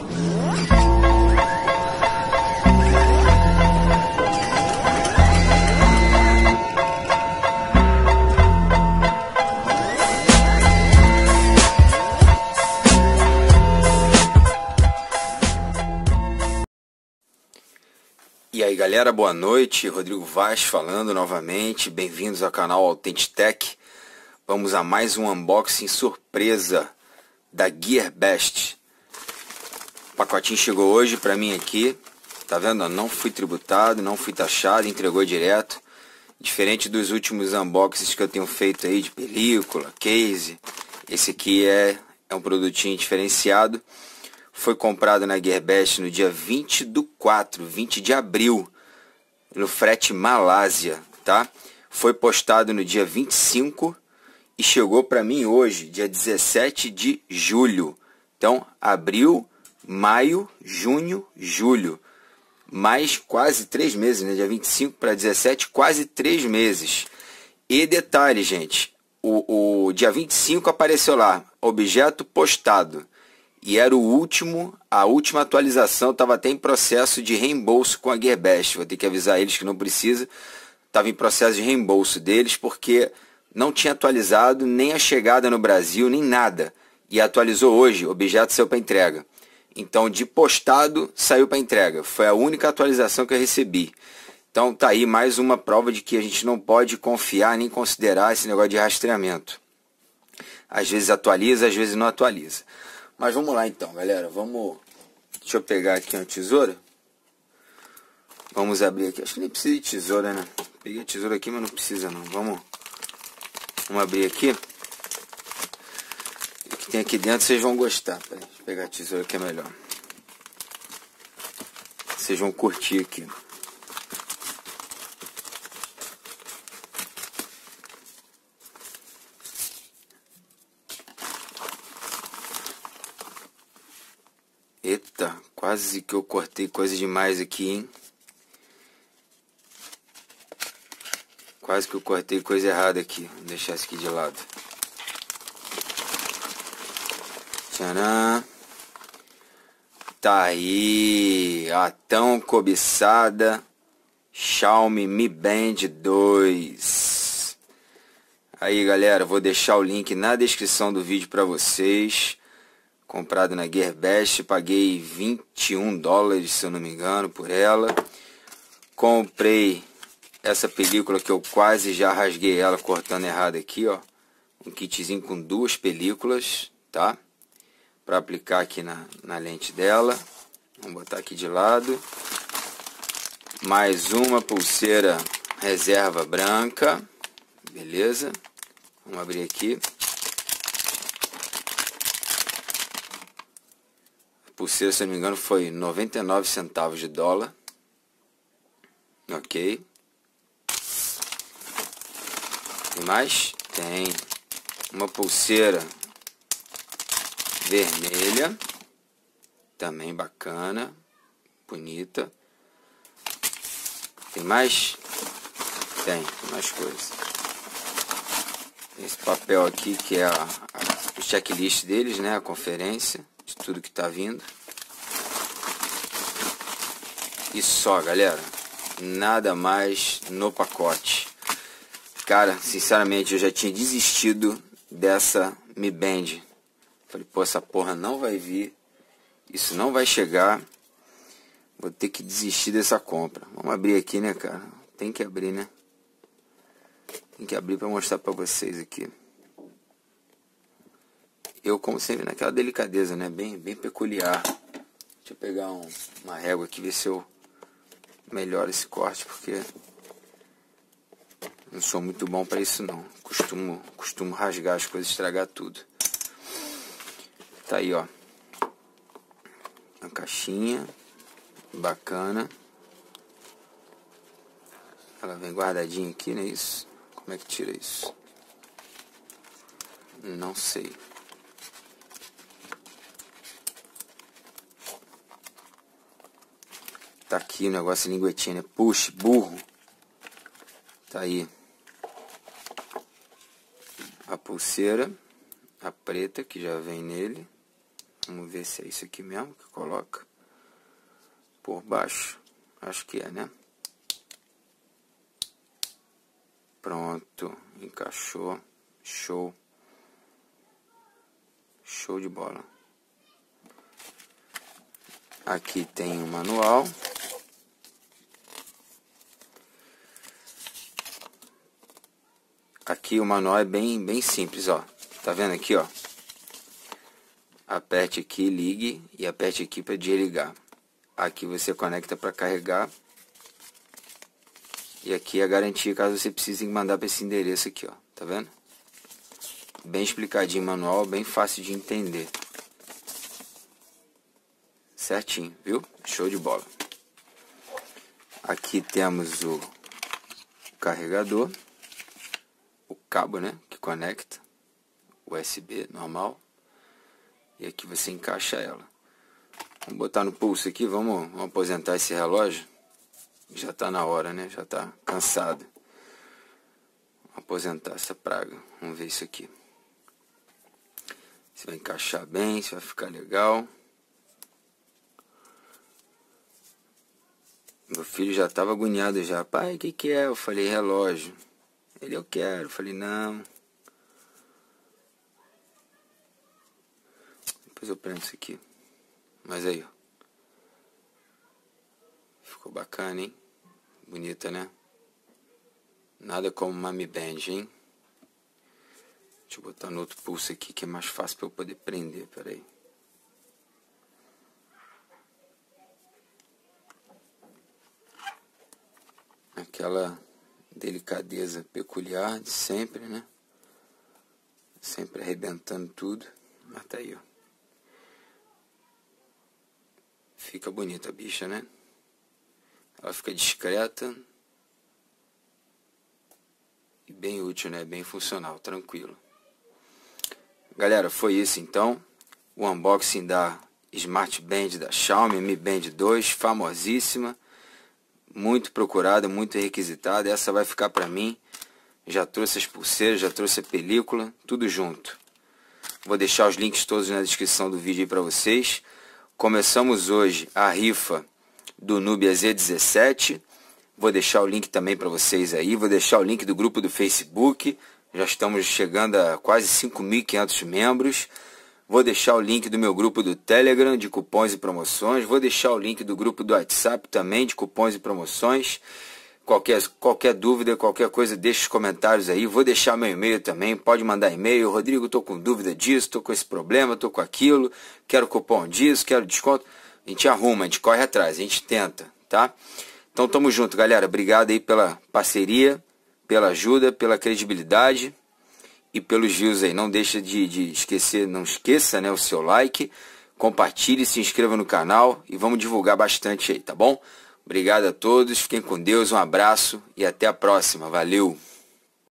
E aí galera, boa noite. Rodrigo Vaz falando novamente. Bem-vindos ao canal Authentic. Vamos a mais um unboxing surpresa da GearBest. Pacotinho chegou hoje para mim aqui. Tá vendo? Não fui tributado, não fui taxado, entregou direto. Diferente dos últimos unboxings que eu tenho feito aí de película, case. Esse aqui é, é um produtinho diferenciado foi comprado na Gearbest no dia 20 do 4, 20 de abril, no frete Malásia, tá? Foi postado no dia 25 e chegou para mim hoje, dia 17 de julho. Então, abril, maio, junho, julho. Mais quase três meses, né? Dia 25 para 17, quase três meses. E detalhe, gente, o, o dia 25 apareceu lá, objeto postado e era o último, a última atualização estava até em processo de reembolso com a Gearbest. Vou ter que avisar eles que não precisa. Estava em processo de reembolso deles porque não tinha atualizado nem a chegada no Brasil, nem nada. E atualizou hoje, objeto saiu para entrega. Então, de postado, saiu para entrega. Foi a única atualização que eu recebi. Então, tá aí mais uma prova de que a gente não pode confiar nem considerar esse negócio de rastreamento. Às vezes atualiza, às vezes não atualiza. Mas vamos lá então, galera. Vamos. Deixa eu pegar aqui uma tesoura. Vamos abrir aqui. Acho que nem precisa de tesoura, né? Peguei a tesoura aqui, mas não precisa não. Vamos. Vamos abrir aqui. Que tem aqui dentro vocês vão gostar. Deixa eu pegar a tesoura que é melhor. Vocês vão curtir aqui. Eita, quase que eu cortei coisa demais aqui, hein? Quase que eu cortei coisa errada aqui. Vou deixar isso aqui de lado. Tcharam. Tá aí a tão cobiçada Xiaomi Mi Band 2. Aí galera, vou deixar o link na descrição do vídeo para vocês comprado na Gearbest, paguei 21 dólares, se eu não me engano, por ela. Comprei essa película que eu quase já rasguei ela cortando errado aqui, ó. Um kitzinho com duas películas, tá? Para aplicar aqui na, na lente dela. Vamos botar aqui de lado. Mais uma pulseira reserva branca. Beleza? Vamos abrir aqui. pulseira, se não me engano, foi 99 centavos de dólar. Ok. Tem mais? Tem uma pulseira vermelha. Também bacana. Bonita. Tem mais? Tem, tem mais coisas. Esse papel aqui que é a, a, o checklist deles, né? A conferência de tudo que tá vindo. E só, galera. Nada mais no pacote. Cara, sinceramente, eu já tinha desistido dessa Mi Band. Falei, pô, essa porra não vai vir. Isso não vai chegar. Vou ter que desistir dessa compra. Vamos abrir aqui, né, cara? Tem que abrir, né? Tem que abrir para mostrar para vocês aqui eu como sempre naquela delicadeza, né? Bem, bem peculiar. Deixa eu pegar um, uma régua aqui ver se eu melhoro esse corte, porque não sou muito bom para isso não. Costumo, costumo rasgar as coisas, estragar tudo. Tá aí, ó. Uma caixinha bacana. Ela vem guardadinha aqui, não é isso? Como é que tira isso? Não sei. Tá aqui o negócio linguetinha, né? Puxa, burro. Tá aí. A pulseira. A preta que já vem nele. Vamos ver se é isso aqui mesmo que coloca. Por baixo. Acho que é, né? Pronto. Encaixou. Show. Show de bola. Aqui tem o manual. Aqui o manual é bem, bem simples, ó. Tá vendo aqui, ó? Aperte aqui, ligue e aperte aqui para desligar. Aqui você conecta para carregar. E aqui é a garantia caso você precise mandar para esse endereço aqui, ó. Tá vendo? Bem explicadinho manual, bem fácil de entender. Certinho, viu? Show de bola. Aqui temos o carregador, o cabo, né, que conecta, USB normal. E aqui você encaixa ela. Vamos botar no pulso aqui, vamos, vamos aposentar esse relógio. Já está na hora, né? Já está cansado. Aposentar essa praga. Vamos ver isso aqui. Se vai encaixar bem, se vai ficar legal. Meu filho já estava agoniado já. Pai, o que, que é? Eu falei, relógio. Ele, eu quero. Eu falei, não. Depois eu prendo isso aqui. Mas aí, ó. Ficou bacana, hein? Bonita, né? Nada como Mami Band, hein? Deixa eu botar no outro pulso aqui que é mais fácil para eu poder prender. Pera aí. Aquela delicadeza peculiar de sempre, né? Sempre arrebentando tudo. Mas tá aí, ó. Fica bonita a bicha, né? Ela fica discreta e bem útil, né? Bem funcional, tranquilo. Galera, foi isso então. O unboxing da Smart Band da Xiaomi Mi Band 2, famosíssima, muito procurada, muito requisitada. Essa vai ficar para mim. Já trouxe as pulseiras, já trouxe a película, tudo junto. Vou deixar os links todos na descrição do vídeo para vocês. Começamos hoje a rifa do Nubia Z17. Vou deixar o link também para vocês aí. Vou deixar o link do grupo do Facebook. Já estamos chegando a quase 5.500 membros. Vou deixar o link do meu grupo do Telegram de cupons e promoções. Vou deixar o link do grupo do WhatsApp também de cupons e promoções. Qualquer, qualquer dúvida, qualquer coisa, deixe os comentários aí. Vou deixar meu e-mail também. Pode mandar e-mail. Rodrigo, estou com dúvida disso, estou com esse problema, estou com aquilo. Quero cupom disso, quero desconto. A gente arruma, a gente corre atrás, a gente tenta, tá? Então tamo junto, galera. Obrigado aí pela parceria pela ajuda, pela credibilidade e pelos views aí. Não deixa de, de esquecer, não esqueça né, o seu like, compartilhe, se inscreva no canal e vamos divulgar bastante aí, tá bom? Obrigado a todos, fiquem com Deus, um abraço e até a próxima. Valeu!